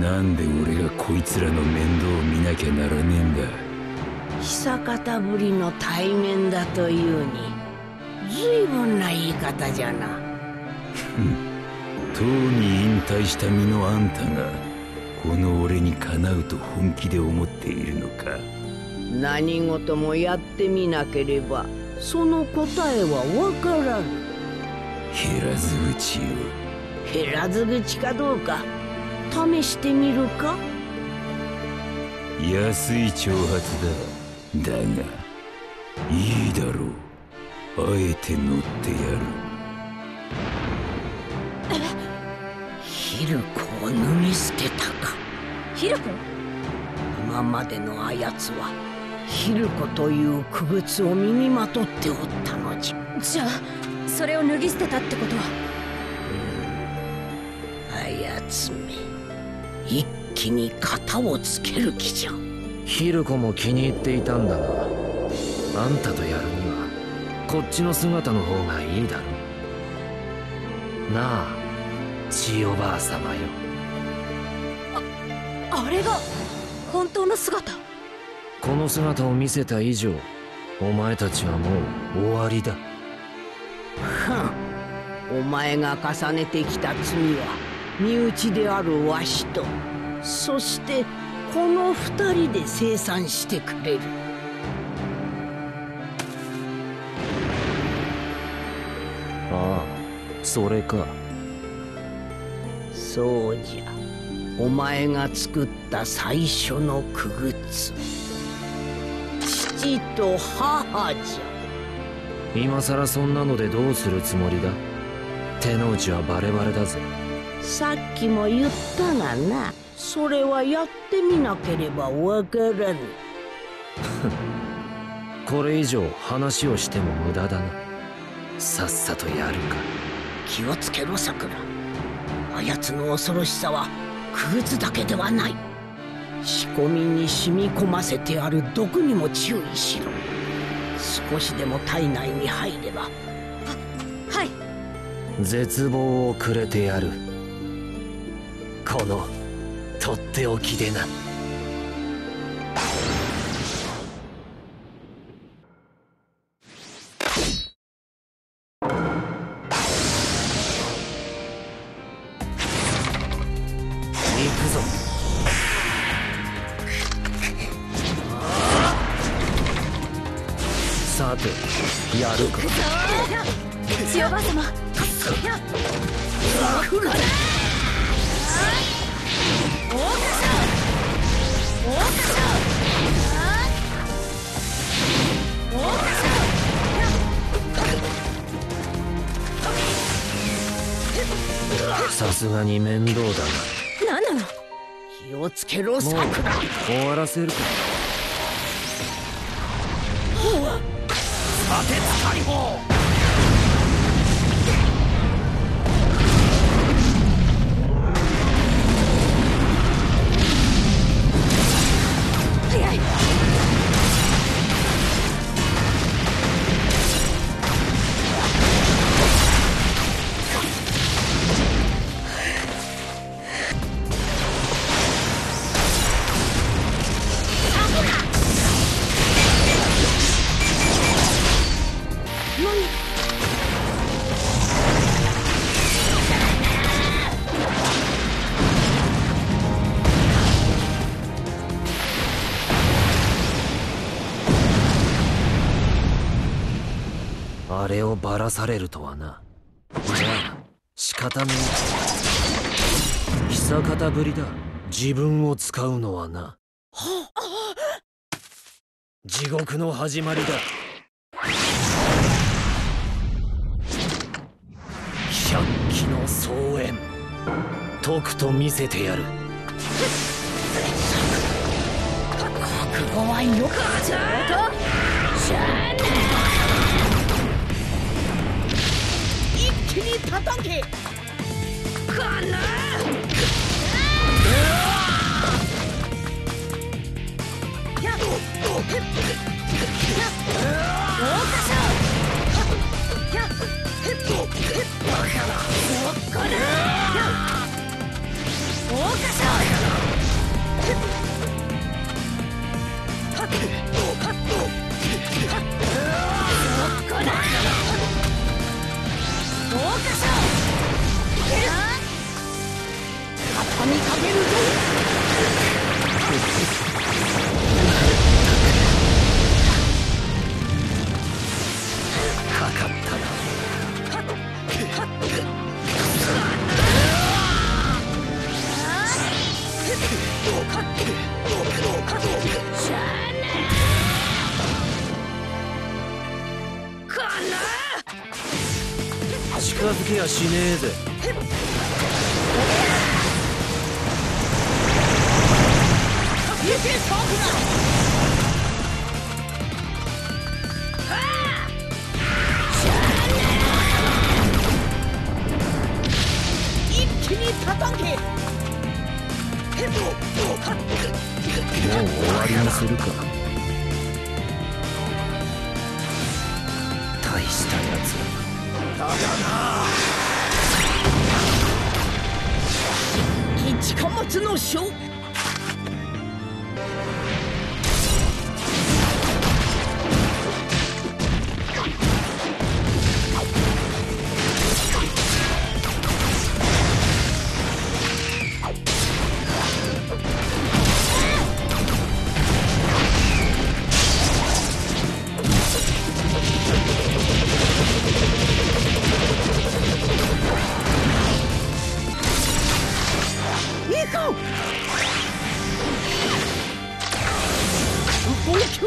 なんで俺がこいつらの面倒を見なきゃならねえんだ？久方ぶりの対面だというに随分な言い方じゃな。とうに引退した身のあんたがこの俺にかなうと本気で思っているのか？何事もやってみなければその答えはわからぬ減らず口を。減らず口かどうか試してみるか？安い挑発だ。だがいいだろう。あえて乗ってやる。ヒルコを脱ぎ捨てたか。ヒルコ？今までのあやつはヒルコという区別を身にまとっておったのじゃ。じゃあそれを脱ぎ捨てたってことは？あやつめ一気に型をつける気じゃ。ヒルコも気に入っていたんだがあんたとやるにはこっちの姿の方がいいだろなあ千代ばあ様よ。あれが本当の姿。この姿を見せた以上お前たちはもう終わりだ。ふん。お前が重ねてきた罪は身内であるわしとそしてこの二人で清算してくれる。ああそれか。そうじゃ。お前が作った最初の区別。父と母じゃ。今さらそんなのでどうするつもりだ？手の内はバレバレだぜさっきも言ったがなそれはやってみなければわからぬ。これ以上話をしても無駄だな。さっさとやるか。気をつけろさくら。あやつの恐ろしさは区別だけではない。仕込みに染み込ませてある毒にも注意しろ。少しでも体内に入れば。はい。絶望をくれてやるこのとっておきでな。行くぞ。さてやるか。千代ばあ様さすがに面倒だ何なの気をつけろ終わらせるか。早ばらされるとはな。じゃあ仕方ねえ久方ぶりだ。自分を使うのはな。地獄の始まりだ。百鬼の総演。とくと見せてやる。覚悟はよか一カタンキこの大花賞けやしねえぜ。もう終わりにするか求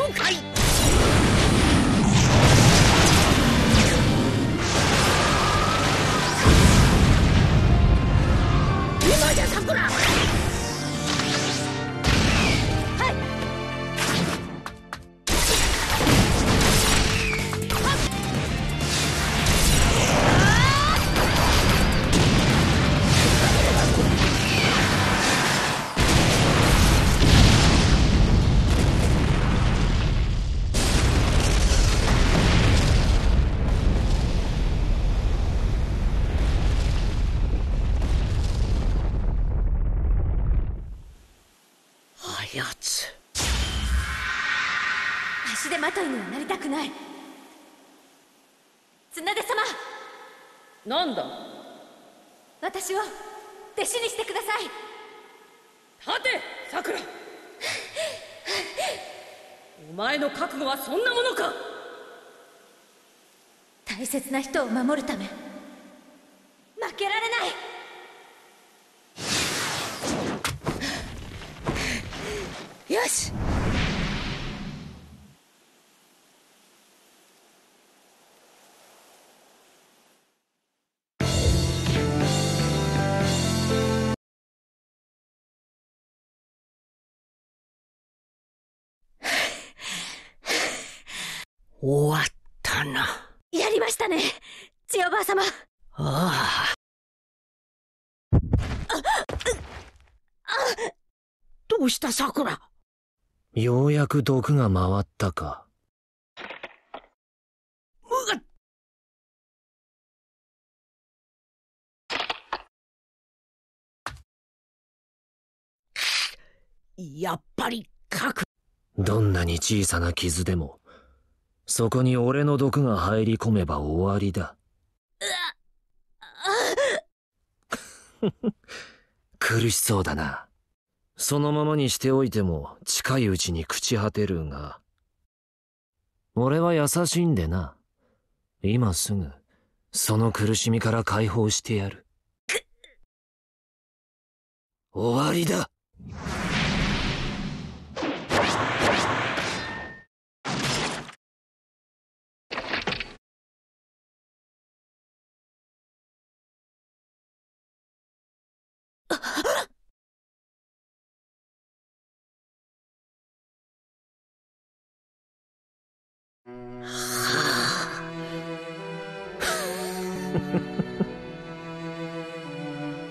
冒険たくない。綱出様。なんだ？私を弟子にしてください。立てさくらお前の覚悟はそんなものか。大切な人を守るため終わったな。やりましたね千代ばあ様ああどうしたさくらようやく毒が回ったかやっぱり書くどんなに小さな傷でもそこに俺の毒が入り込めば終わりだ。苦しそうだな。そのままにしておいても近いうちに朽ち果てるが。俺は優しいんでな。今すぐその苦しみから解放してやる。終わりだ。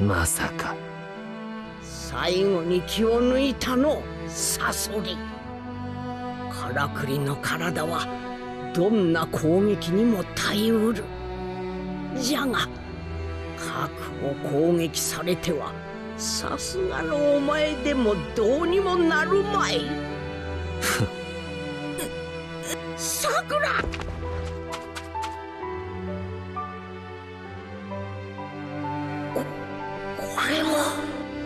まさか。最後に気を抜いたのサソリ。からくりの体はどんな攻撃にも耐えうる。じゃが核を攻撃されてはさすがのお前でもどうにもなるまい。さくら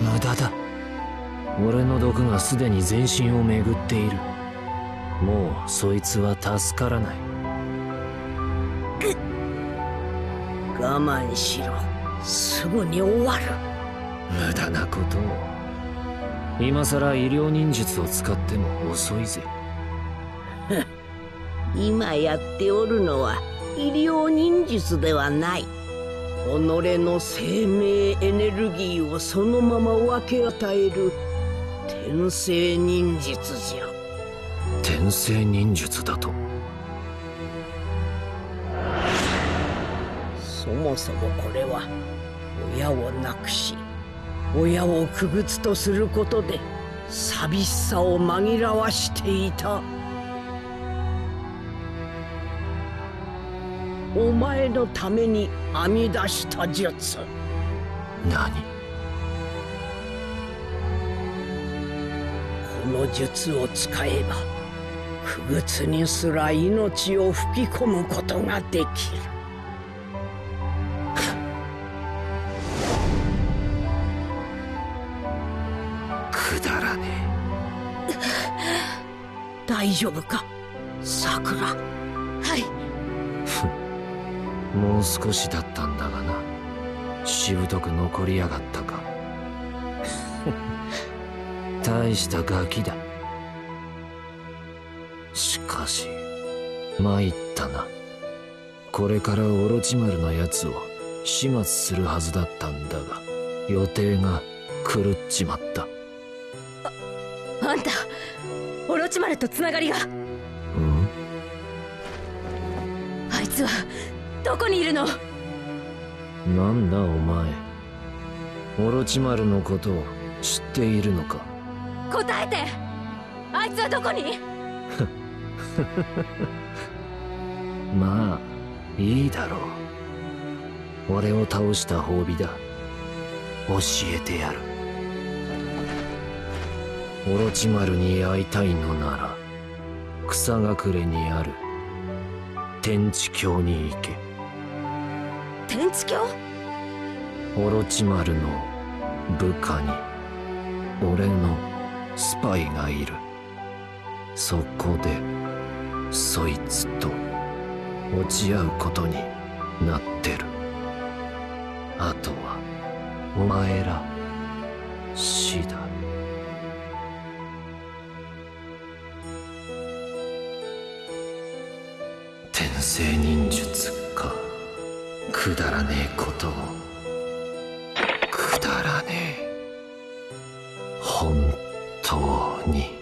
無駄だ。俺の毒がすでに全身を巡っている。もうそいつは助からない。我慢しろ。すぐに終わる。無駄なことを。今さら医療忍術を使っても遅いぜ。今やっておるのは医療忍術ではない己の生命エネルギーをそのまま分け与える天性忍術じゃ。天性忍術だと。そもそもこれは親を亡くし親を傀儡とすることで寂しさを紛らわしていたお前のために編み出した術。何？この術を使えば傀儡にすら命を吹き込むことができる。くだらね大丈夫かさくらはいえもう少しだったんだがな。しぶとく残りやがったか。大したガキだ。しかし参ったな。これからオロチマルのやつを始末するはずだったんだが予定が狂っちまった。あんたオロチマルとつながりが。うん？あいつはどこにいるの？なんだお前？オロチマルのことを知っているのか？答えて！あいつはどこに？まあいいだろう。俺を倒した褒美だ。教えてやる。オロチマルに会いたいのなら草隠れにある天地峡に行け天地峡オロチマルの部下に俺のスパイがいる。そこでそいつと落ち合うことになってる。あとはお前ら次第。天性忍術。かくだらねえことを。くだらねえ。本当に。